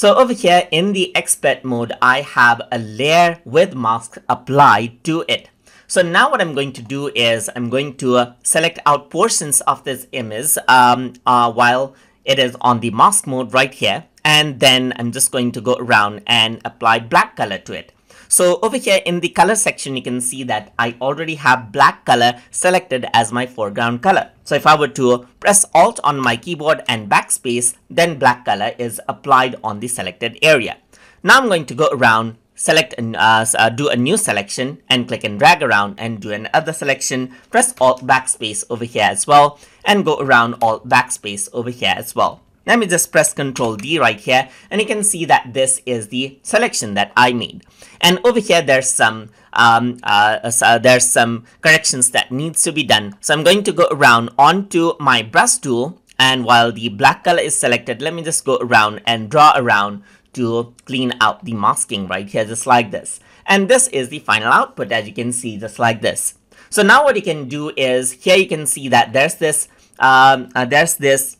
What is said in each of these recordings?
So over here in the expert mode, I have a layer with mask applied to it. So now what I'm going to do is I'm going to select out portions of this image um, uh, while it is on the mask mode right here. And then I'm just going to go around and apply black color to it. So over here in the color section, you can see that I already have black color selected as my foreground color. So if I were to press Alt on my keyboard and backspace, then black color is applied on the selected area. Now I'm going to go around select and uh, uh, do a new selection and click and drag around and do another selection press alt backspace over here as well and go around alt backspace over here as well let me just press Ctrl D right here and you can see that this is the selection that I made. And over here there's some um, uh, uh, there's some corrections that needs to be done. So I'm going to go around onto my brush tool and while the black color is selected, let me just go around and draw around to clean out the masking right here just like this. And this is the final output as you can see just like this. So now what you can do is here you can see that there's this um, uh, there's this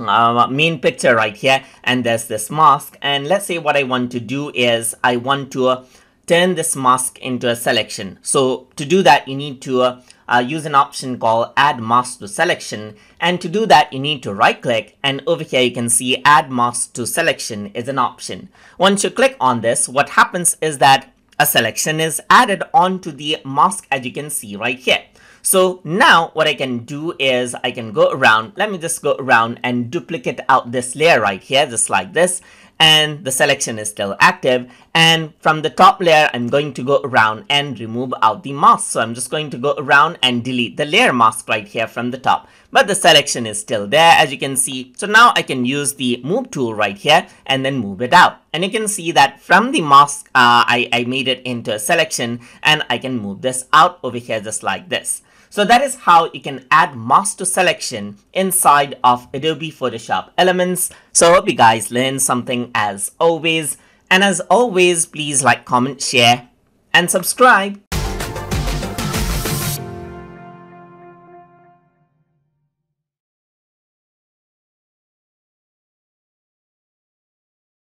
uh, main picture right here and there's this mask and let's say what I want to do is I want to uh, turn this mask into a selection. So to do that you need to uh, uh, use an option called add mask to selection and to do that you need to right click and over here you can see add mask to selection is an option. Once you click on this what happens is that a selection is added onto the mask as you can see right here. So now what I can do is I can go around, let me just go around and duplicate out this layer right here, just like this. And the selection is still active. And from the top layer I'm going to go around and remove out the mask. So I'm just going to go around and delete the layer mask right here from the top. But the selection is still there as you can see. So now I can use the move tool right here and then move it out and you can see that from the mask uh, I, I made it into a selection and I can move this out over here just like this so that is how you can add mask to selection inside of Adobe Photoshop Elements. So I hope you guys learned something as always. And as always, please like, comment, share, and subscribe.